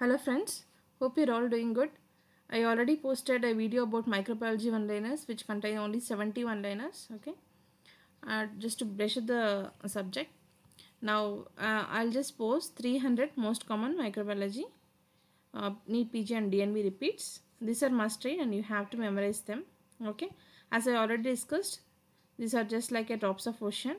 Hello friends, hope you're all doing good. I already posted a video about microbiology one-liners which contain only 70 one-liners, okay? Uh, just to brush the subject. Now uh, I'll just post 300 most common microbiology uh, PG and DNB repeats. These are must read and you have to memorize them, okay? As I already discussed, these are just like a drops of ocean.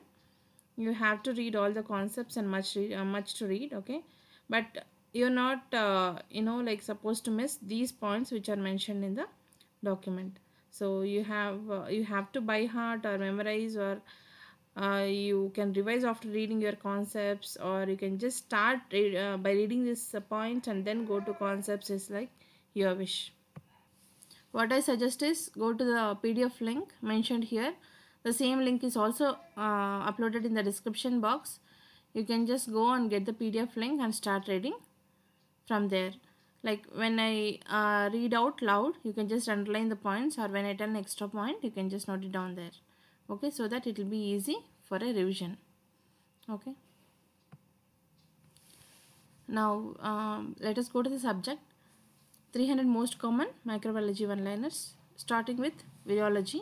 You have to read all the concepts and much uh, much to read, okay? But you're not uh, you know like supposed to miss these points which are mentioned in the document. So you have uh, you have to by heart or memorize or uh, you can revise after reading your concepts or you can just start read, uh, by reading this uh, point and then go to concepts is like your wish. What i suggest is go to the pdf link mentioned here. The same link is also uh, uploaded in the description box. You can just go and get the pdf link and start reading from there. Like when I uh, read out loud you can just underline the points or when I tell an extra point you can just note it down there. Okay so that it will be easy for a revision. Okay. Now um, let us go to the subject. 300 most common microbiology one liners starting with virology.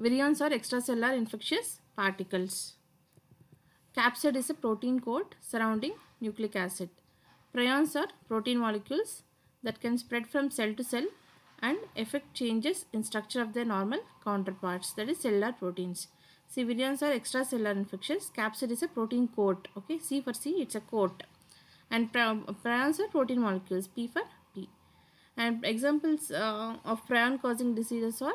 Virions are extracellular infectious particles. Capsid is a protein coat surrounding nucleic acid Prions are protein molecules that can spread from cell to cell and affect changes in structure of their normal counterparts that is cellular proteins. See virions are extracellular infectious. Capsid is a protein coat. Okay, C for C it's a coat. And prions are protein molecules. P for P. And examples uh, of prion causing diseases are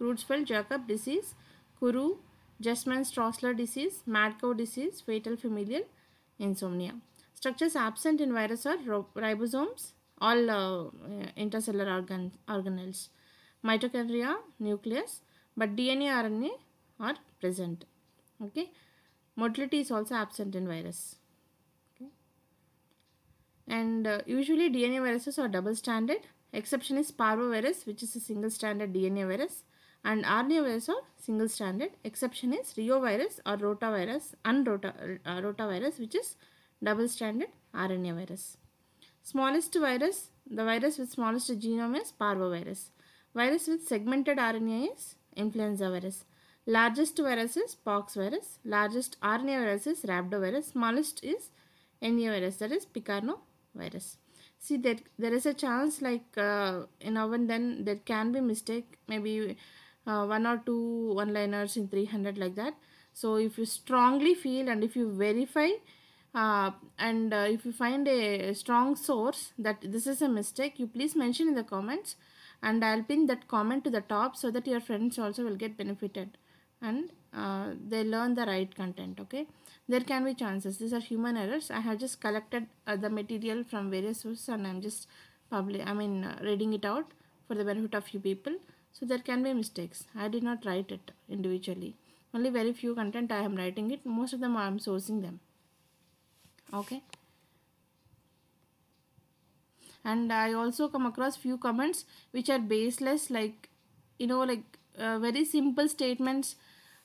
Creutzfeldt-Jakob disease, Kuru, Gerstmann-Straussler disease, mad cow disease, fatal familial insomnia. Structures absent in virus are ribosomes, all uh, intercellular organ organelles, mitochondria, nucleus, but DNA, RNA are present. Okay, motility is also absent in virus. Okay, and uh, usually DNA viruses are double stranded. Exception is parvovirus, which is a single stranded DNA virus, and RNA virus are single stranded. Exception is reovirus or rotavirus, unrota uh, rotavirus, which is double-stranded RNA virus. Smallest virus, the virus with smallest genome is parvovirus. Virus with segmented RNA is influenza virus. Largest virus is pox virus. Largest RNA virus is rhabdovirus. Smallest is NA virus, that is picornavirus. See that there is a chance like uh, now and then there can be mistake maybe uh, one or two one-liners in 300 like that. So if you strongly feel and if you verify uh, and uh, if you find a strong source that this is a mistake you please mention in the comments and I'll pin that comment to the top so that your friends also will get benefited and uh, they learn the right content okay? There can be chances. These are human errors. I have just collected uh, the material from various sources and I'm just public I mean uh, reading it out for the benefit of few people. So there can be mistakes. I did not write it individually. Only very few content I am writing it. Most of them I am sourcing them okay. And i also come across few comments which are baseless like you know like uh, very simple statements.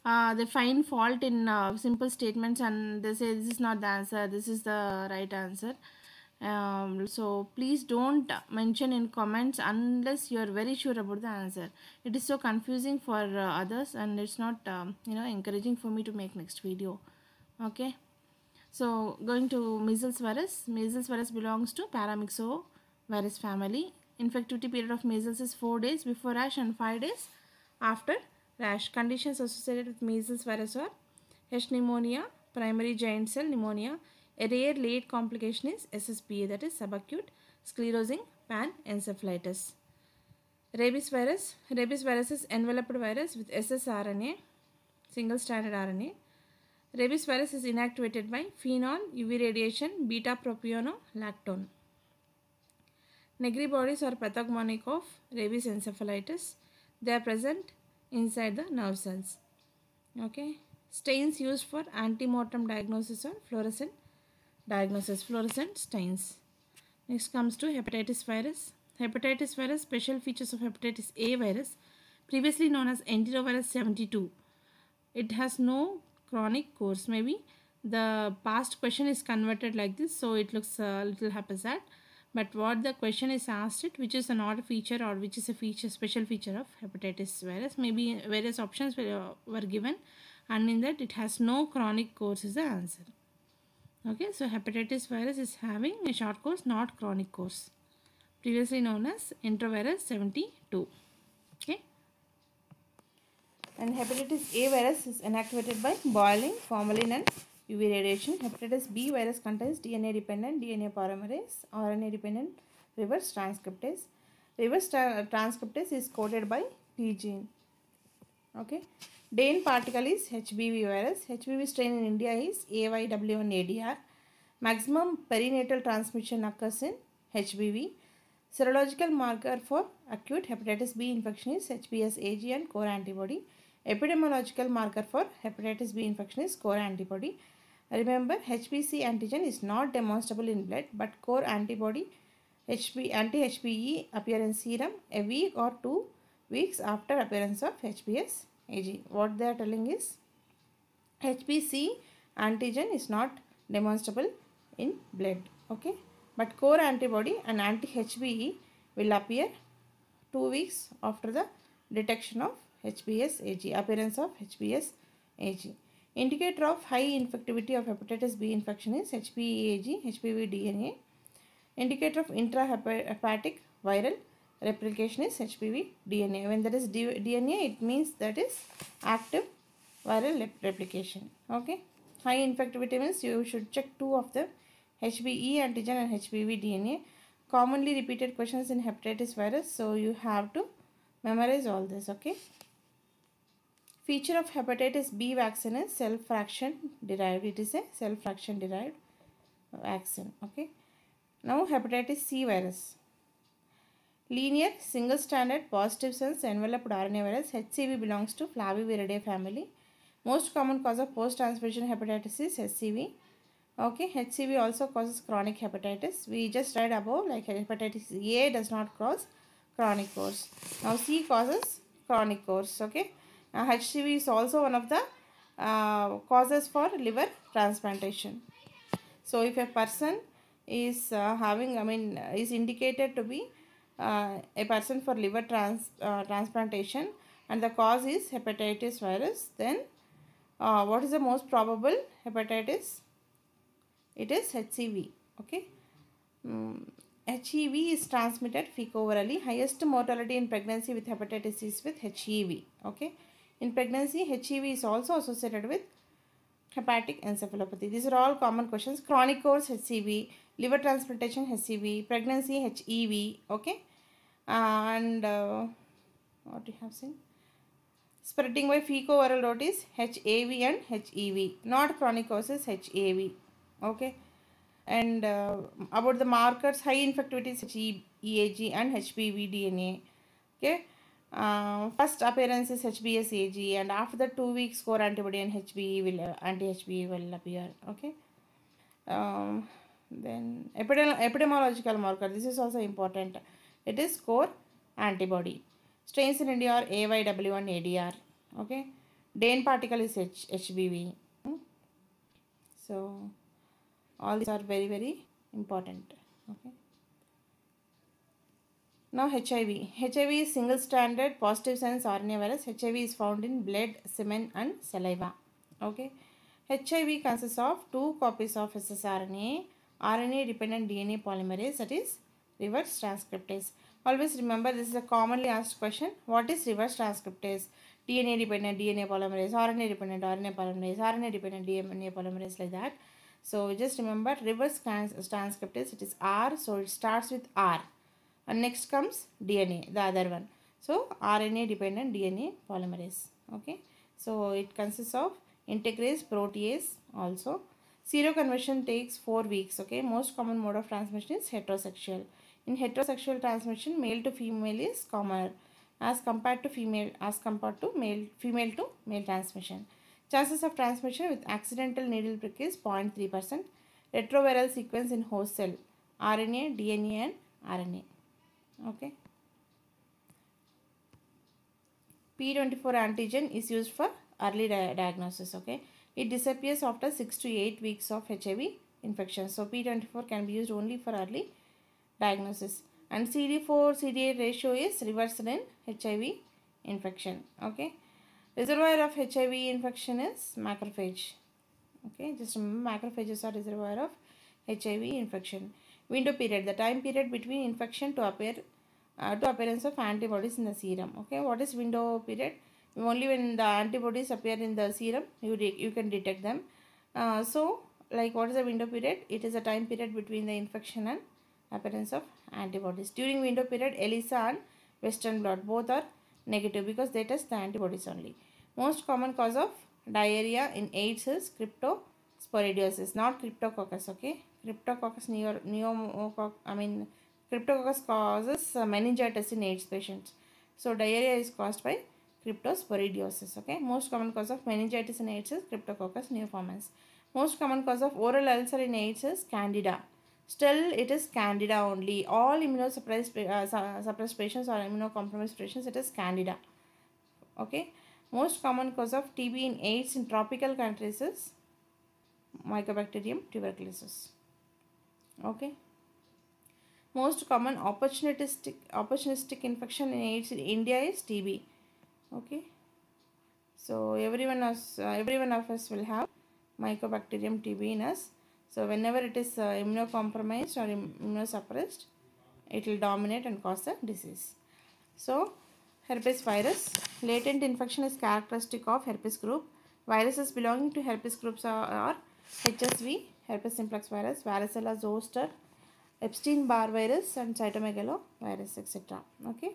Uh, they find fault in uh, simple statements and they say this is not the answer. This is the right answer. Um, so please don't mention in comments unless you are very sure about the answer. It is so confusing for uh, others and it's not um, you know encouraging for me to make next video. Okay so going to measles virus, measles virus belongs to paramyxo virus family. Infectivity period of measles is 4 days before rash and 5 days after rash. Conditions associated with measles virus are Hecht pneumonia, primary giant cell pneumonia. A rare late complication is SSPE that is subacute sclerosing panencephalitis. Rabies virus. Rabies virus is enveloped virus with ssRNA, single stranded RNA. Rabies virus is inactivated by phenol, UV radiation, beta propionolactone. Negri bodies are pathognomonic of rabies encephalitis. They are present inside the nerve cells. Okay. Stains used for antemortem diagnosis or fluorescent diagnosis, fluorescent stains. Next comes to hepatitis virus. Hepatitis virus, special features of hepatitis A virus, previously known as enterovirus 72. It has no chronic course maybe. The past question is converted like this so it looks a little haphazard. But what the question is asked it which is an odd feature or which is a feature special feature of hepatitis virus maybe various options were, uh, were given. And in that it has no chronic course is the answer. Okay so hepatitis virus is having a short course not chronic course. Previously known as enterovirus 72 okay and hepatitis A virus is inactivated by boiling, formalin and UV radiation. Hepatitis B virus contains DNA dependent DNA polymerase, RNA dependent reverse transcriptase. Reverse tra- transcriptase is coded by P gene. Okay. Dane particle is HBV virus. HBV strain in India is AYW1ADR. Maximum perinatal transmission occurs in HBV. Serological marker for acute hepatitis B infection is HBsAg and core antibody. Epidemiological marker for hepatitis B infection is core antibody. Remember, HBC antigen is not demonstrable in blood, but core antibody HB, anti-HBE appear in serum a week or two weeks after appearance of HBs AG. What they are telling is HBC antigen is not demonstrable in blood. Okay, but core antibody and anti-HBE will appear two weeks after the detection of HBs AG, appearance of HBs AG. Indicator of high infectivity of hepatitis B infection is HBeAg, HBV DNA. Indicator of intrahepatic viral replication is HBV DNA. When there is DNA, it means that is active viral replication. Okay. High infectivity means you should check two of them HBe antigen and HBV DNA. Commonly repeated questions in hepatitis virus, so you have to memorize all this. Okay. Feature of hepatitis B vaccine is cell fraction derived. It is a cell fraction derived vaccine. Okay. Now hepatitis C virus. Linear single stranded positive sense enveloped RNA virus HCV belongs to Flaviviridae family. Most common cause of post transfusion hepatitis is HCV. Okay, HCV also causes chronic hepatitis. We just read above like hepatitis A does not cause chronic course. Now C causes chronic course. Okay, uh, HCV is also one of the uh, causes for liver transplantation. So if a person is uh, having, I mean, is indicated to be uh, a person for liver trans uh, transplantation, and the cause is hepatitis virus, then uh, what is the most probable hepatitis? It is HCV. Okay. Mm, HEV is transmitted fecal-orally. Highest mortality in pregnancy with hepatitis is with HEV. Okay. In pregnancy, HEV is also associated with hepatic encephalopathy. These are all common questions. Chronic course HCV, liver transplantation HCV, pregnancy HEV. Okay. and uh, what we have seen? Spreading by fecal-oral route is HAV and HEV. Not chronic causes HAV. Okay. And uh, about the markers, high infectivity is HEAG and HBV DNA. Okay. Uh, first appearance is HBsAg and after the two weeks core antibody and HBE will anti-HBE will appear. Okay. Um, then epidemi- epidemiological marker. This is also important. It is core antibody. Strains in India are AYW1 ADR. Okay. Dane particle is H- HBV. So all these are very very important. Okay. Now HIV. HIV is single stranded positive sense RNA virus. HIV is found in blood, semen and saliva. Okay. HIV consists of two copies of ssRNA, RNA dependent DNA polymerase that is reverse transcriptase. Always remember this is a commonly asked question. What is reverse transcriptase? DNA dependent DNA polymerase, RNA dependent RNA polymerase, RNA dependent DNA polymerase like that. So just remember reverse trans- transcriptase it is R so it starts with R and next comes DNA the other one. So RNA dependent DNA polymerase okay. So it consists of integrase protease also. Seroconversion takes 4 weeks okay. Most common mode of transmission is heterosexual. In heterosexual transmission male to female is commoner as compared to female as compared to male female to male transmission. Chances of transmission with accidental needle prick is 0.3%. Retroviral sequence in host cell RNA, DNA and RNA. Okay. P24 antigen is used for early di- diagnosis. Okay. It disappears after 6 to 8 weeks of HIV infection. So P24 can be used only for early diagnosis. And CD4 CD8 ratio is reversed in HIV infection. Okay. Reservoir of HIV infection is macrophage. Okay, just remember macrophages are reservoir of HIV infection. Window period, the time period between infection to appear uh, to appearance of antibodies in the serum. Okay, what is window period? Only when the antibodies appear in the serum, you you can detect them. Uh, so, like what is the window period? It is a time period between the infection and appearance of antibodies. During window period, ELISA and Western blot both are negative because they test the antibodies only. Most common cause of diarrhea in AIDS is cryptosporidiosis, not cryptococcus. Okay, cryptococcus neo, pneumococcus. I mean, cryptococcus causes uh, meningitis in AIDS patients. So diarrhea is caused by cryptosporidiosis. Okay, most common cause of meningitis in AIDS is cryptococcus neoformans. Most common cause of oral ulcer in AIDS is candida. Still, it is candida only. All immunosuppressed uh, suppressed patients or immunocompromised patients, it is candida. Okay. Most common cause of TB in AIDS in tropical countries is Mycobacterium tuberculosis. Okay. Most common opportunistic opportunistic infection in AIDS in India is TB. Okay. So everyone us uh, everyone of us will have Mycobacterium TB in us. So whenever it is uh, immunocompromised or immunosuppressed, it will dominate and cause the disease. So herpes virus, latent infection is characteristic of herpes group. Viruses belonging to herpes groups are, are HSV, herpes simplex virus, varicella zoster, Epstein-Barr virus and cytomegalovirus, etc. Okay.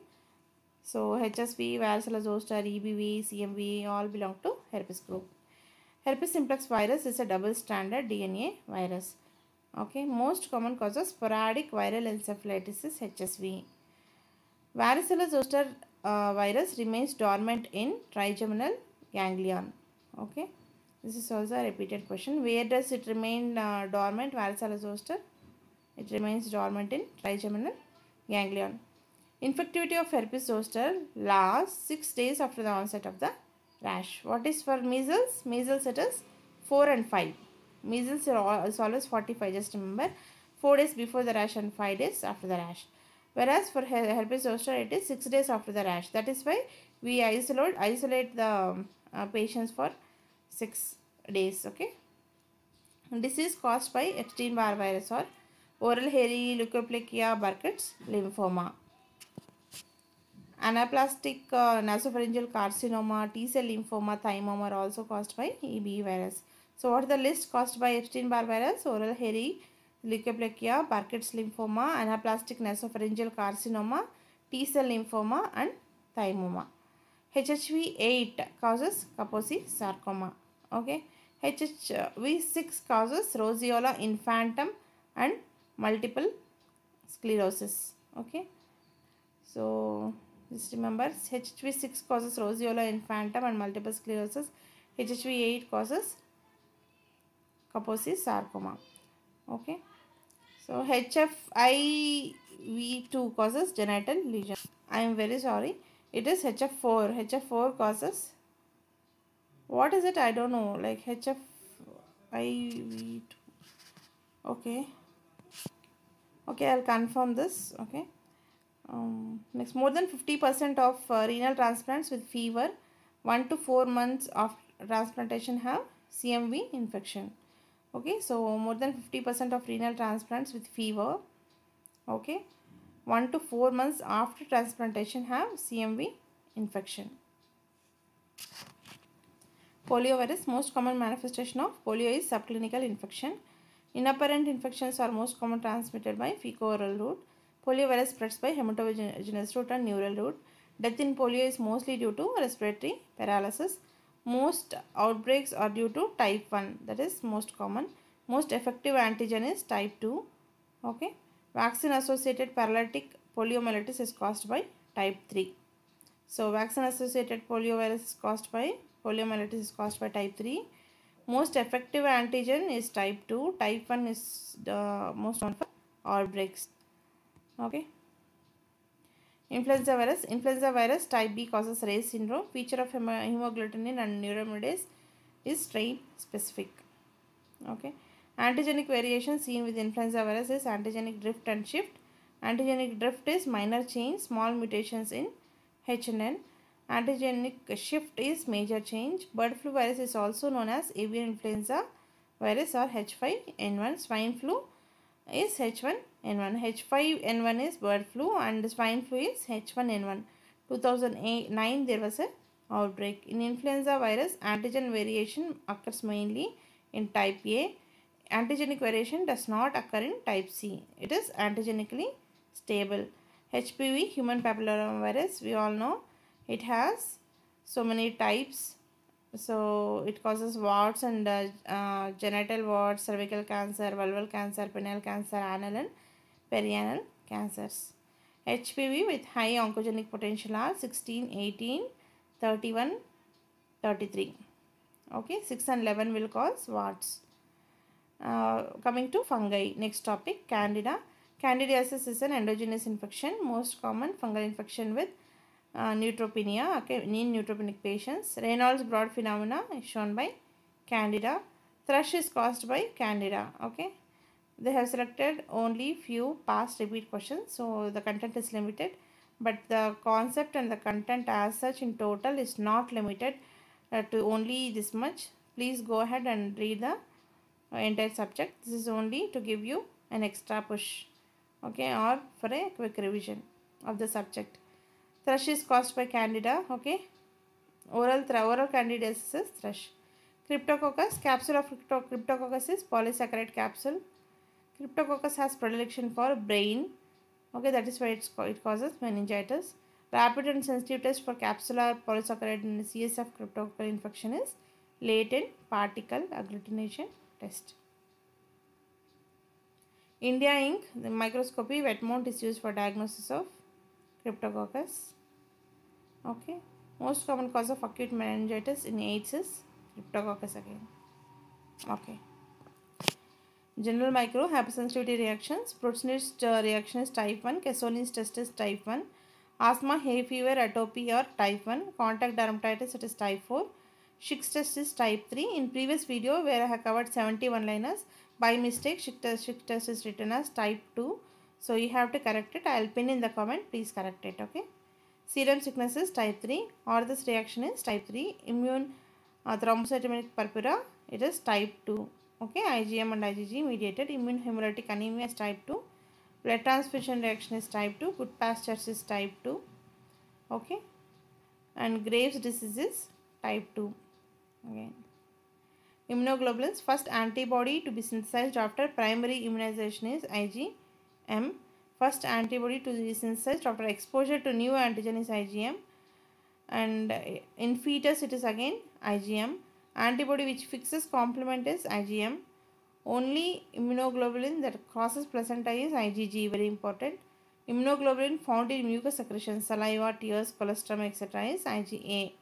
So HSV, varicella zoster, EBV, CMV all belong to herpes group. Herpes simplex virus is a double-stranded DNA virus. Okay, most common causes sporadic viral encephalitis is HSV. Varicella zoster uh, virus remains dormant in trigeminal ganglion. Okay, this is also a repeated question. Where does it remain uh, dormant? Varicella zoster. It remains dormant in trigeminal ganglion. Infectivity of herpes zoster lasts 6 days after the onset of the rash. What is for measles? Measles it is 4 and 5. Measles is always 45 just remember 4 days before the rash and 5 days after the rash. Whereas for herpes zoster it is 6 days after the rash. That is why we isolate isolate the uh, patients for 6 days. Okay. Disease caused by Epstein-Barr virus or oral hairy leukoplakia Burkitt's lymphoma. Anaplastic uh, nasopharyngeal carcinoma, T-cell lymphoma, thymoma are also caused by EB virus. So what is the list caused by Epstein-Barr virus? Oral hairy leukoplakia, Burkitt's lymphoma, anaplastic nasopharyngeal carcinoma, T-cell lymphoma and thymoma. HHV8 causes Kaposi sarcoma. Okay. HHV6 causes roseola infantum and multiple sclerosis. Okay. So just remember HHV6 causes roseola infantum and multiple sclerosis. HHV8 causes Kaposi sarcoma. Okay. So HFIV2 causes genital lesion. I am very sorry. It is HF4. HF4 causes what is it? I don't know. Like HFIV2. Okay. Okay, I'll confirm this. Okay. Um, next, more than 50% of uh, renal transplants with fever 1 to 4 months of transplantation have CMV infection. Okay, so more than 50% of renal transplants with fever, okay, 1 to 4 months after transplantation have CMV infection. Poliovirus, most common manifestation of polio is subclinical infection. Inapparent infections are most common transmitted by fecal-oral route. Poliovirus spreads by hematogenous route and neural route. Death in polio is mostly due to respiratory paralysis. Most outbreaks are due to type 1, that is most common. Most effective antigen is type 2. Okay. Vaccine associated paralytic poliomyelitis is caused by type 3. So, vaccine associated poliovirus is caused by poliomyelitis is caused by type 3. Most effective antigen is type 2. Type 1 is the most common for outbreaks. Okay. Influenza virus. Influenza virus type B causes Reye's syndrome. Feature of hemagglutinin and neuraminidase is strain specific. Okay. Antigenic variation seen with influenza virus is antigenic drift and shift. Antigenic drift is minor change, small mutations in H and N. Antigenic shift is major change. Bird flu virus is also known as avian influenza virus or H5N1. Swine flu is H1N1. H5N1 is bird flu and swine flu is H1N1. 2009 there was a outbreak. In influenza virus, antigen variation occurs mainly in type A. Antigenic variation does not occur in type C. It is antigenically stable. HPV, human papillomavirus, we all know it has so many types. So it causes warts and uh, uh, genital warts, cervical cancer, vulval cancer, penile cancer, anal and perianal cancers. HPV with high oncogenic potential are 16, 18, 31, 33. Okay, 6 and 11 will cause warts. Uh, coming to fungi, next topic Candida. Candidiasis is an endogenous infection, most common fungal infection with uh, neutropenia, okay, in neutropenic patients. Reynolds Braude phenomena is shown by Candida. Thrush is caused by Candida, okay. They have selected only few past repeat questions, so the content is limited, but the concept and the content as such in total is not limited uh, to only this much. Please go ahead and read the entire subject. This is only to give you an extra push, okay, or for a quick revision of the subject. Thrush is caused by Candida, okay. Oral, oral candidiasis is thrush. Cryptococcus, capsule of crypto- Cryptococcus is polysaccharide capsule. Cryptococcus has predilection for brain, okay, that is why it's, it causes meningitis. Rapid and sensitive test for capsular polysaccharide in CSF cryptococcal infection is latex particle agglutination test. India ink. The microscopy wet mount is used for diagnosis of cryptococcus. Okay. Most common cause of acute meningitis in AIDS is cryptococcus again. Okay. General micro hypersensitivity reactions. Protein uh, reaction is type 1. Cassoline's test is type 1. Asthma, hay fever, atopy or type 1. Contact dermatitis it is type 4. Schick's test is type 3. In previous video where I have covered 71 liners, by mistake Schick test, Schick test is written as type 2. So you have to correct it. I will pin in the comment. Please correct it. Okay. Serum sickness is type 3 or this reaction is type 3. Immune uh, thrombocytopenic purpura it is type 2. Okay. IgM and IgG mediated. Immune hemolytic anemia is type 2. Blood transfusion reaction is type 2. Good pastures is type 2. Okay. And Graves disease is type 2. Again. Immunoglobulins first antibody to be synthesized after primary immunization is IgM. First antibody to be synthesized after exposure to new antigen is IgM. And in fetus it is again IgM. Antibody which fixes complement is IgM. Only immunoglobulin that crosses placenta is IgG, very important. Immunoglobulin found in mucous secretion, saliva, tears, colostrum, etc. is IgA,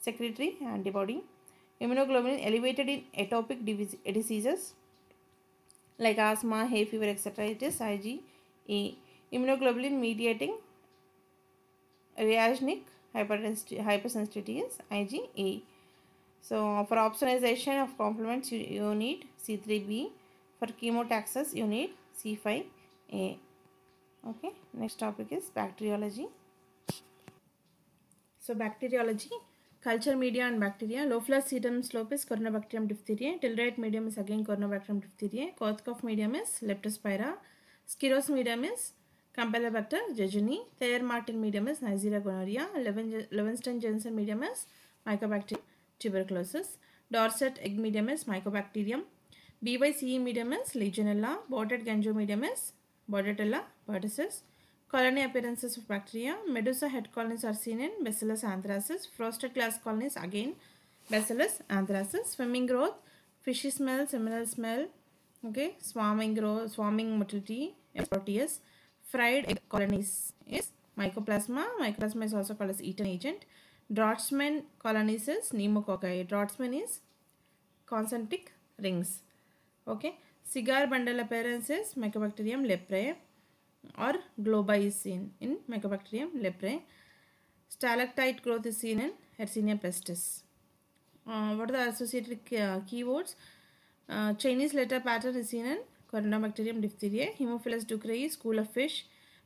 secretory antibody. Immunoglobulin elevated in atopic diseases like asthma, hay fever, etc. It is IgA. Immunoglobulin mediating reactogenic hypersensitivity is IgA. So for opsonization of complements, you, you need C3b. For chemotaxis, you need C5a. Okay. Next topic is bacteriology. So bacteriology, culture media and bacteria. Lophila serum slope is Corynebacterium diphtheriae. Tilrite medium is again Corynebacterium diphtheriae. Korsakoff medium is Leptospira. Skyros medium is Campylobacter jejuni. Thayer Martin medium is Neisseria gonorrhea. Levinston Jensen medium is Mycobacterium tuberculosis. Dorset egg medium is Mycobacterium. BYCE medium is Legionella. Botted Ganjo medium is Bordetella pertussis. Colony appearances of bacteria. Medusa head colonies are seen in Bacillus anthracis. Frosted glass colonies again Bacillus anthracis. Swimming growth, fishy smell, seminal smell. Okay, swarming growth, swarming motility, Proteus. Fried egg colonies is Mycoplasma. Mycoplasma is also called as eaten agent. Draughtsman colonies is Pneumococci. Draughtsman is concentric rings. Okay. Cigar bundle appearance is Mycobacterium leprae or globi is seen in Mycobacterium leprae. Stalactite growth is seen in Hercynia pestis. Uh, what are the associated uh, keywords? Uh, Chinese letter pattern is seen in corynebacterium diphtheriae, haemophilus ducreyi school of fish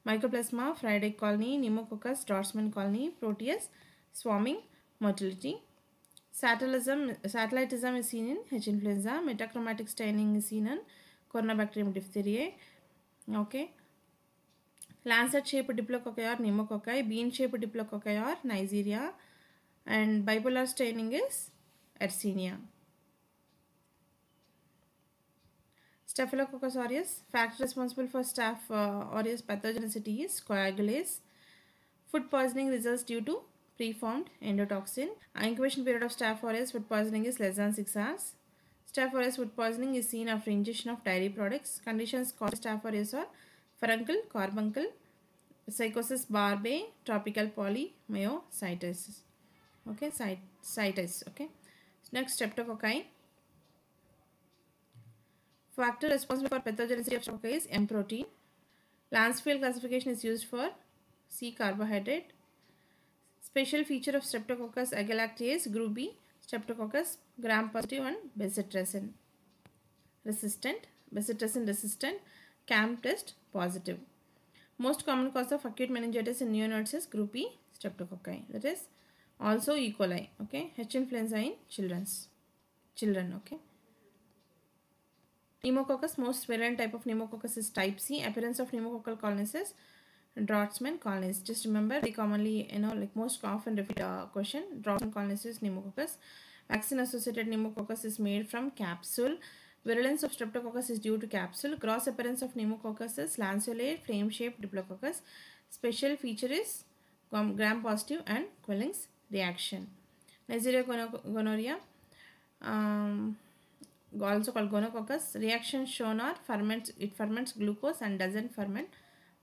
mycoplasma fried egg colony, pneumococcus, draughtsman colony, proteus, swarming motility satellitism satellitism is seen in H influenza metachromatic staining is seen in corynebacterium diphtheria okay lancet shape diplococci pneumococci bean shape diplococci Neisseria and bipolar staining is Yersinia Staphylococcus aureus, factor responsible for staph uh, aureus pathogenicity is coagulase. Food poisoning results due to preformed endotoxin. Incubation period of staph aureus food poisoning is less than 6 hours. Staph aureus food poisoning is seen after ingestion of dairy products. Conditions caused staph aureus are furuncle, carbuncle, sycosis barbae, tropical pyomyositis. Okay, cyt- cytis. Okay. Next, streptococci. Factor responsible for pathogenicity of streptococci is M protein. Lancefield classification is used for C carbohydrate. Special feature of Streptococcus agalactiase group B, Streptococcus gram positive and bezitracin resistant, bezitracin resistant, CAM test positive. Most common cause of acute meningitis in neonates is group E streptococci. That is also E. coli. Okay, H influenza in children's children. Okay. Pneumococcus, most virulent type of pneumococcus is type C. Appearance of pneumococcal colonies is Draughtsman colonies. Just remember, very commonly, you know, like most often repeat uh, question, Draughtsman colonies is pneumococcus. Vaccine associated pneumococcus is made from capsule. Virulence of streptococcus is due to capsule. Gross appearance of pneumococcus is lanceolate, flame-shaped diplococcus. Special feature is gram gram positive and Quellung's reaction. Neisseria gono- gonorrhea. Um, also called gonococcus. Reactions shown are ferments. It ferments glucose and doesn't ferment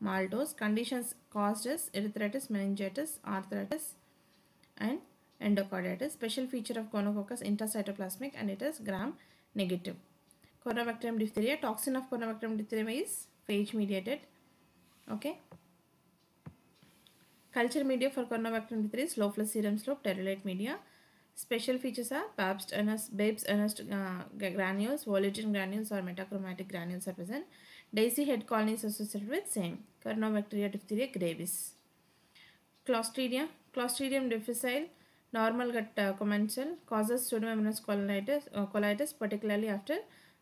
maltose. Conditions caused is erythritis, meningitis, arthritis, and endocarditis. Special feature of gonococcus intracytoplasmic and it is gram negative. Corynebacterium diphtheria. Toxin of Corynebacterium diphtheria is phage mediated. Okay. Culture media for Corynebacterium diphtheria is Lophless serum slope, terylate media. Special features are Babes Ernst, Babes Ernst uh, granules, volutin granules or metachromatic granules are present. Daisy head colonies associated with same. Corynebacteria diphtheria gravis. Clostridia. Clostridium difficile, normal gut uh, commensal, causes pseudomembranous colitis, uh, colitis, particularly after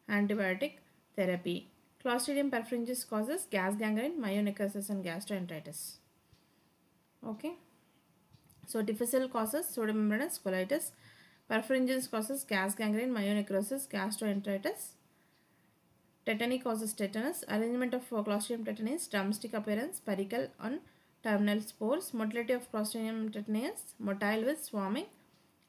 antibiotic therapy. Clostridium perfringens causes gas gangrene, myonecrosis and gastroenteritis. Okay. So difficile causes pseudomembranous colitis. Perfringens causes gas gangrene, myonecrosis, gastroenteritis. Tetany causes tetanus. Arrangement of Clostridium tetani is drumstick appearance, perical on terminal spores. Motility of Clostridium tetani is motile with swarming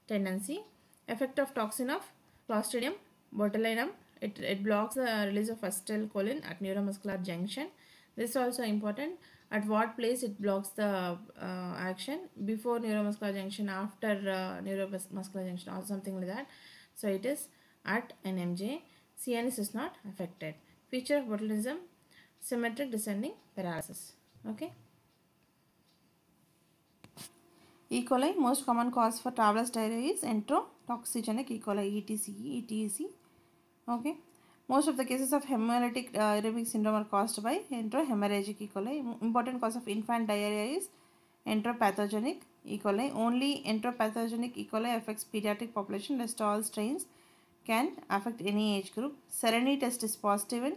tendency. Effect of toxin of Clostridium botulinum. It, it blocks the release of acetylcholine at neuromuscular junction. This is also important. At what place it blocks the uh, action before neuromuscular junction, after uh, neuromuscular junction, or something like that. So it is at NMJ. CNS is not affected. Feature of botulism symmetric descending paralysis. Okay. E. coli, most common cause for traveler's diarrhea is enterotoxigenic E. coli, ETC, ETC. Okay. Most of the cases of hemolytic uh, uremic syndrome are caused by enterohemorrhagic E. coli. Important cause of infant diarrhea is enteropathogenic E. coli. Only enteropathogenic E. coli affects pediatric population. Rest all strains can affect any age group. Sereny test is positive in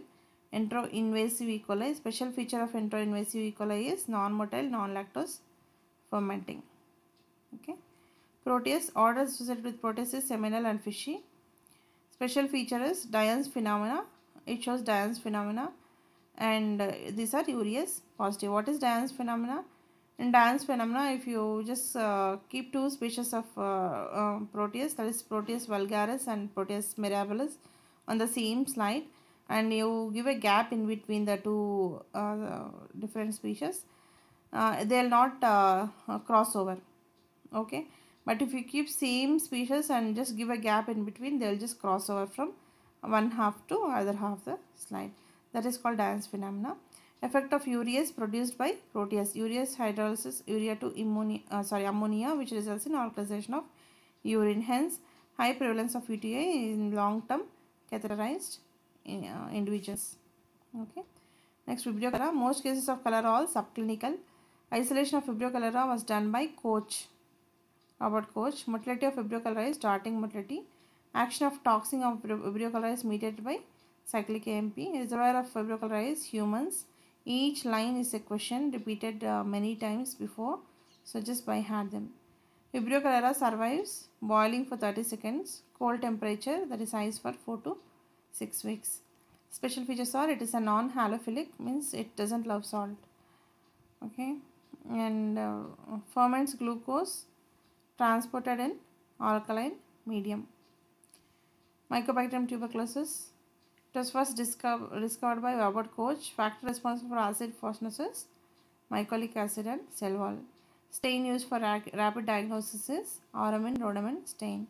enteroinvasive E. coli. Special feature of enteroinvasive E. coli is non-motile, non-lactose fermenting. Okay. Proteus, orders associated with Proteus is seminal and fishy. Special feature is Dienes phenomena. It shows Dienes phenomena and uh, these are urease positive. What is Dienes phenomena? In Dienes phenomena, if you just uh, keep two species of uh, Proteus, that is Proteus vulgaris and Proteus mirabilis, on the same slide, and you give a gap in between the two uh, different species, uh, they will not uh, cross over. Okay, but if you keep same species and just give a gap in between, they will just cross over from one half to other half the slide. That is called Dienes phenomena. Effect of urease produced by Proteus. Urease hydrolysis urea to ammonia, uh, sorry, ammonia, which results in alkalization of urine. Hence, high prevalence of UTI in long-term catheterized in, uh, individuals. Okay. Next, Vibrio cholera. Most cases of cholera are subclinical. Isolation of Vibrio cholera was done by Koch, Robert Koch, Motility of Vibrio darting motility. Action of toxin of Vibrio mediated by cyclic AMP. Reservoir of Vibrio humans. Each line is a question repeated uh, many times before, so just by heart them. Vibrio survives boiling for 30 seconds, cold temperature that is ice for 4 to 6 weeks. Special features are it is a non-halophilic means it doesn't love salt. Okay, and uh, ferments glucose transported in alkaline medium. Mycobacterium tuberculosis. It was first discover, discovered by Robert Koch. Factor responsible for acid phosphosis, mycolic acid and cell wall. Stain used for ra- rapid diagnosis is Auramine rhodamine stain.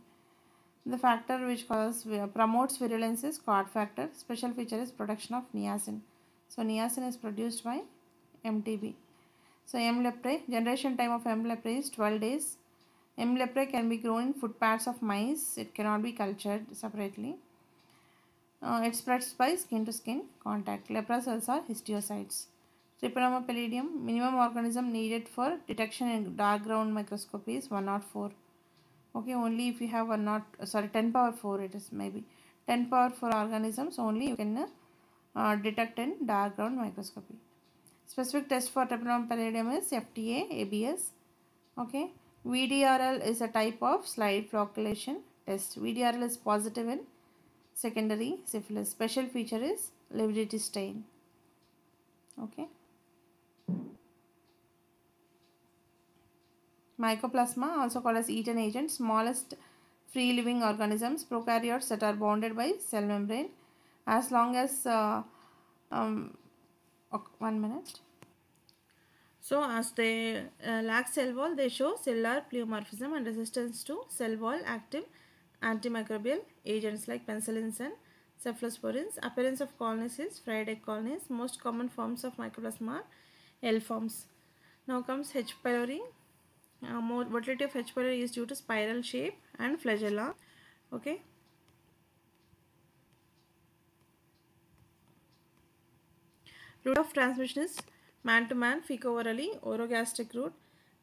The factor which causes promotes virulence is cord factor. Special feature is production of niacin. So niacin is produced by MTB. So M. leprae, generation time of M. leprae is 12 days. M. leprae can be grown in foot pads of mice. It cannot be cultured separately. Uh, it spreads by skin to skin contact. Lepra cells are histiocytes. Treponema pallidum, minimum organism needed for detection in dark ground microscopy is 104. Okay, only if you have one not sorry 10 power 4 it is maybe 10 power 4 organisms only you can uh, detect in dark ground microscopy. Specific test for Treponema pallidum is FTA, ABS. Okay, VDRL is a type of slide flocculation test. VDRL is positive in secondary syphilis. Special feature is Levaditi stain. Okay. Mycoplasma, also called as Eaton agent, smallest free living organisms, prokaryotes that are bounded by cell membrane. As long as, uh, um, one minute. So, as they uh, lack cell wall, they show cellular pleomorphism and resistance to cell wall active antimicrobial agents like penicillins and cephalosporins. Appearance of colonies is fried egg colonies. Most common forms of mycoplasma are L forms. Now comes H. pylori. Uh, motility of H. pylori is due to spiral shape and flagella. Okay. Route of transmission is man to man, fecal-orally, orogastric route.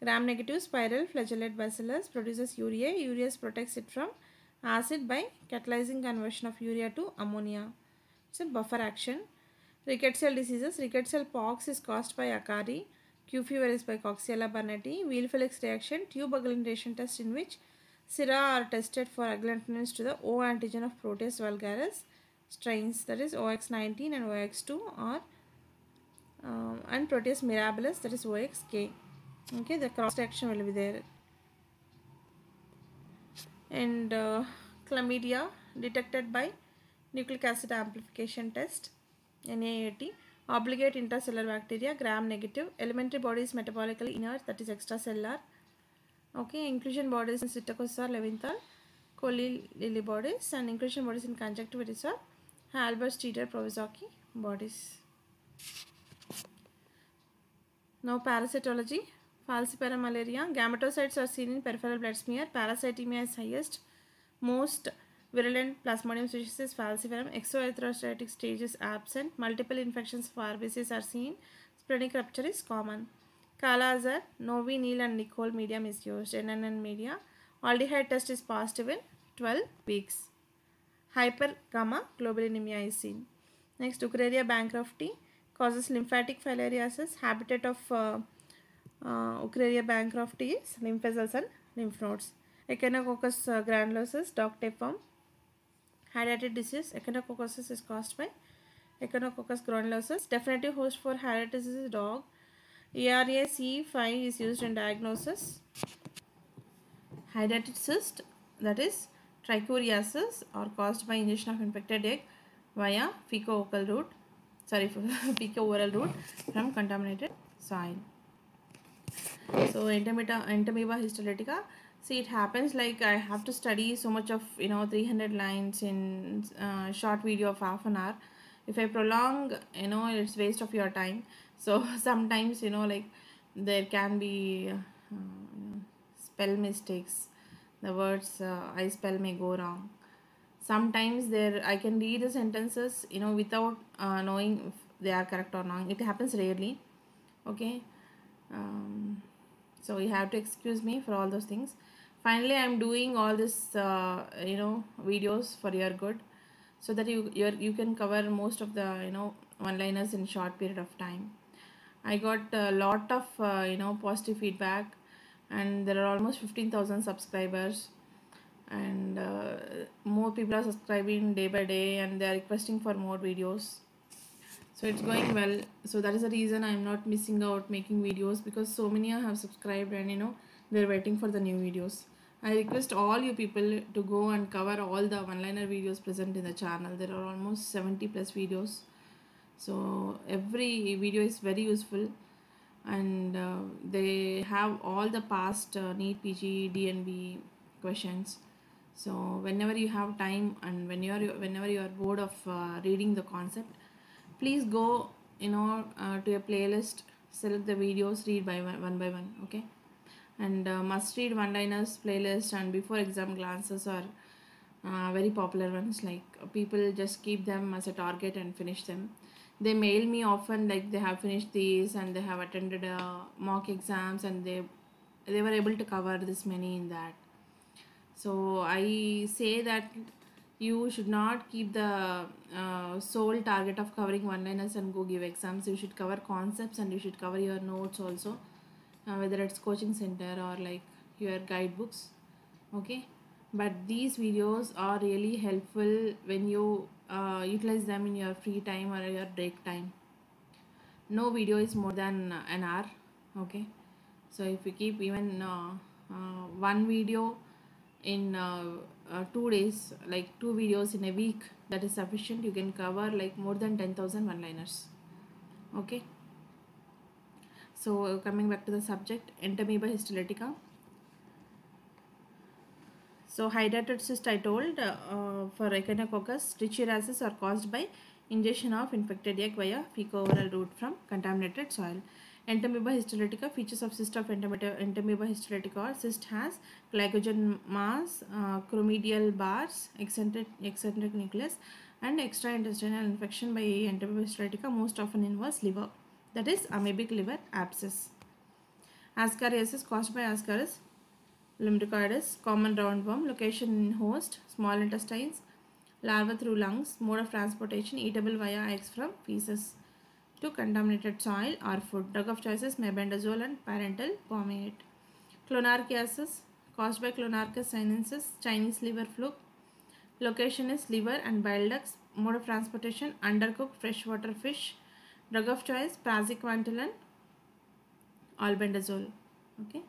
Gram negative spiral flagellate bacillus produces urea. Urease protects it from acid by catalyzing conversion of urea to ammonia. It's a buffer action. Rickettsial diseases. Rickettsial pox is caused by Akari. Q fever is by Coxiella burnetii. Weil-Felix reaction. Tube agglutination test in which sera are tested for agglutinins to the O antigen of Proteus vulgaris strains that is OX19 and OX2 or um, and Proteus mirabilis that is OXK. Okay, the cross reaction will be there. And uh, chlamydia detected by nucleic acid amplification test NAAT. Obligate intracellular bacteria gram negative. Elementary body is metabolically inert that is extracellular. Okay, inclusion bodies in Psittacosaur levinthal, Colli lily bodies and inclusion bodies in conjunctivitis are Halber Streeter Prowazek bodies. Now parasitology. Falciparum malaria. Gametocytes are seen in peripheral blood smear. Parasitemia is highest. Most virulent plasmodium species is falciparum. Exoerythrocytic stage is absent. Multiple infections of RBCs are seen. Splenic rupture is common. Kala-Azar, Novy, Neil and Nicolle medium is used. NNN media. Aldehyde test is positive in 12 weeks. Hyper gamma globulinemia is seen. Next, Wuchereria bancrofti causes lymphatic filariasis. Habitat of uh, uh, Wuchereria bancrofti is lymph vessels and lymph nodes. Echinococcus uh, granulosus, dog tapeworm. Hydatid disease, echinococcosis is caused by Echinococcus granulosus. Definitive host for hydatid disease is dog. ERA-C5 is used in diagnosis. Hydatid cyst, that is trichuriasis, are caused by ingestion of infected egg via fecal-oral route, sorry, fecal-oral route from contaminated soil. So entomita, entamoeba histolytica. See, it happens like I have to study so much of you know 300 lines in uh, short video of half an hour. If I prolong, you know, it's waste of your time. So sometimes you know like there can be uh, spell mistakes the words uh, I spell may go wrong. Sometimes there I can read the sentences, you know, without uh, knowing if they are correct or not. It happens rarely. Okay. Um, so you have to excuse me for all those things finally i'm doing all this uh, you know videos for your good so that you you you can cover most of the you know one liners in short period of time i got a lot of uh, you know positive feedback and there are almost 15000 subscribers and uh, more people are subscribing day by day and they are requesting for more videos. So it's going well. So that is the reason i'm not missing out making videos because so many have subscribed and you know they're waiting for the new videos. I request all you people to go and cover all the one liner videos present in the channel. There are almost 70 plus videos. So every video is very useful. And uh, they have all the past uh, NEET PG DNB questions so whenever you have time and when you are whenever you are bored of uh, reading the concept please go you know uh, to your playlist select the videos read by one, one by one okay? And uh, must read one liners playlist and before exam glances are uh, very popular ones like people just keep them as a target and finish them. They mail me often like they have finished these and they have attended uh, mock exams and they they were able to cover this many in that so i say that you should not keep the uh, sole target of covering one liners and go give exams. You should cover concepts and you should cover your notes also uh, whether it's coaching center or like your guidebooks okay? But these videos are really helpful when you uh, utilize them in your free time or your break time. No video is more than an hour okay? So if you keep even uh, uh, one video in uh, uh, two days like two videos in a week that is sufficient. You can cover like more than 10000 one liners okay? So coming back to the subject entamoeba histolytica. So hydatid cyst I told uh, uh, for Echinococcus trichuriasis are caused by ingestion of infected egg via fecal-oral route from contaminated soil. Entamoeba histolytica features of cyst of Entamoeba, histolytica or cyst has glycogen mass, uh, chromatoid bars, eccentric, eccentric nucleus and extraintestinal infection by Entamoeba histolytica most often involves liver that is amoebic liver abscess. Ascariasis caused by Ascaris lumbricoides, common roundworm, location in host, small intestines, larva through lungs, mode of transportation, eatable via eggs from feces to contaminated soil or food. Drug of choice is mebendazole and pyrantel pamoate. Clonorchiasis caused by Clonorchis sinensis, Chinese liver fluke. Location is liver and bile ducts. Mode of transportation, undercooked freshwater fish. Drug of choice, praziquantel albendazole. Okay.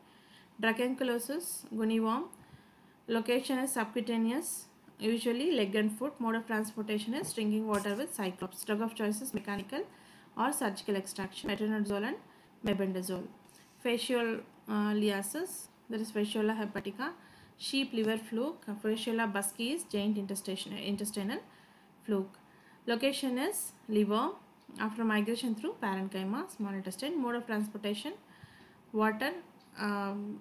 Dracunculosis, guinea worm. Location is subcutaneous, usually leg and foot. Mode of transportation is drinking water with cyclops. Drug of choice is mechanical or surgical extraction. Metronidazole and mebendazole. Facial uh, liasis, that is Fasciola hepatica. Sheep liver fluke. Fasciola busky is giant intestinal, intestinal fluke. Location is liver after migration through parenchyma, small intestine. Mode of transportation, water um,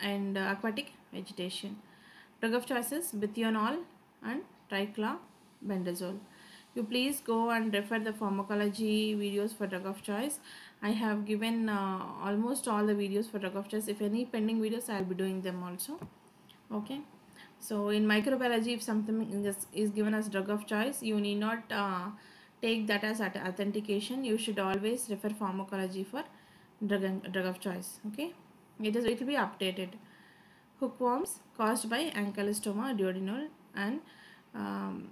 and uh, aquatic vegetation. Drug of choices bithionol and triclobendazole. You please go and refer the pharmacology videos for drug of choice. I have given uh, almost all the videos for drug of choice. If any pending videos, I'll be doing them also. Okay. So in microbiology, if something is, is given as drug of choice, you need not uh, take that as authentication. You should always refer pharmacology for drug, and, drug of choice. Okay it is it will be updated hookworms caused by Ankylostoma duodenale and um,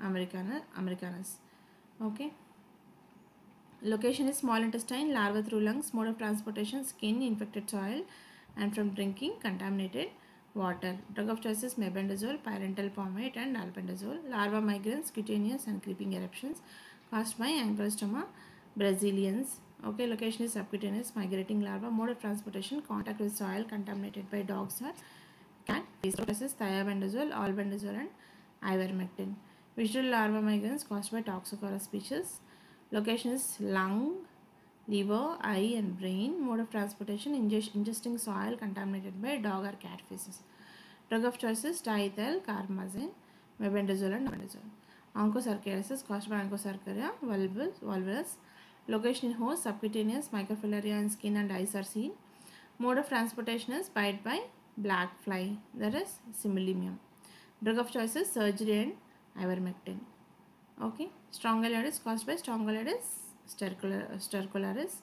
americana americanus okay location is small intestine larva through lungs mode of transportation skin infected soil and from drinking contaminated water drug of choice is mebendazole pyrantel pamoate and albendazole larva migrans cutaneous and creeping eruptions caused by ankylostoma brasiliensis Okay, location is subcutaneous migrating larva. Mode of transportation, contact with soil contaminated by dogs or cat. Resources thiabendazole, albendazole and ivermectin. Visceral larva migrans caused by Toxocoris species. Location is lung, liver, eye and brain. Mode of transportation, ingesting soil contaminated by dog or cat feces. Drug of choice is diethyl carbamazine, mebendazole and mebendazole. Onchocerciasis caused by Onchocerca volvulus, volvulus. Location in host, subcutaneous, microfilaria and skin and eyes are seen. Mode of transportation is bite by black fly, that is Simulium. Drug of choice is surgery and ivermectin. Okay, strongyloids caused by Strongyloides stercoralis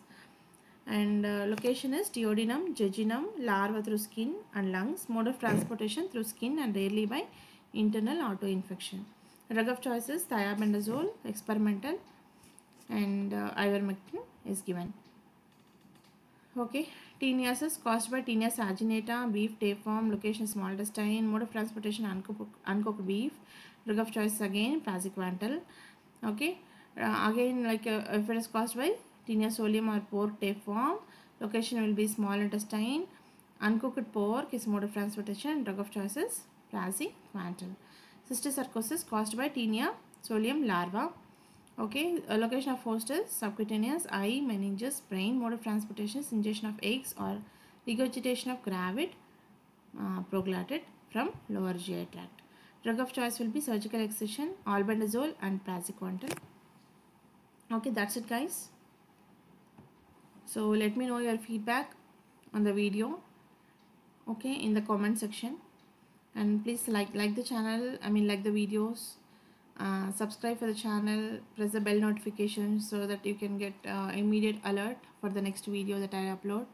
and uh, location is duodenum, jejunum, larva through skin and lungs. Mode of transportation through skin and rarely by internal auto-infection. Drug of choice is thiabendazole, experimental, and uh, ivermectin is given. Okay, tinea is caused by Taenia saginata, beef tapeworm, location small intestine, mode of transportation uncooked, uncooked beef. Drug of choice again praziquantel. Okay, uh, again like uh, if it is caused by tinea solium or pork tapeworm, location will be small intestine. Uncooked pork is mode of transportation. Drug of choice is praziquantel. Cysticercosis caused by tinea solium larva. Okay, a location of host is subcutaneous, eye, meninges, brain. Mode of transportation is ingestion of eggs or regurgitation of gravid uh, proglotid from lower GI tract. Drug of choice will be surgical excision, albendazole and praziquantel. Okay, that's it guys. So let me know your feedback on the video. Okay, in the comment section. And please like like the channel, I mean like the videos uh, subscribe for the channel press the bell notification so that you can get uh, immediate alert for the next video that I upload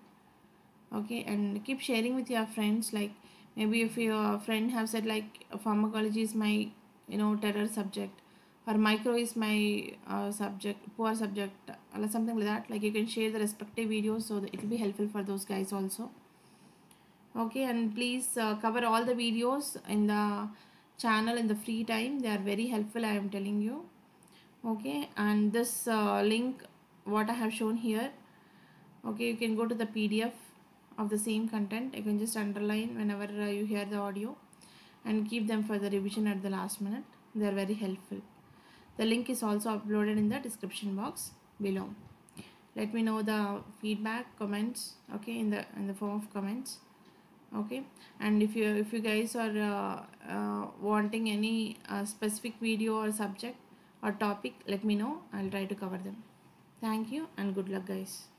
okay and keep sharing with your friends like maybe if your friend have said like pharmacology is my you know terror subject or micro is my uh, subject poor subject or something like that like you can share the respective videos so it will be helpful for those guys also. Okay and please uh, cover all the videos in the channel in the free time. They are very helpful i am telling you. Okay and this uh, link what i have shown here okay you can go to the pdf of the same content you can just underline whenever uh, you hear the audio and keep them for the revision at the last minute. They are very helpful. The link is also uploaded in the description box below. Let me know the feedback comments okay in the in the form of comments okay? And if you if you guys are uh, uh, wanting any uh, specific video or subject or topic let me know. I'll try to cover them. Thank you and good luck guys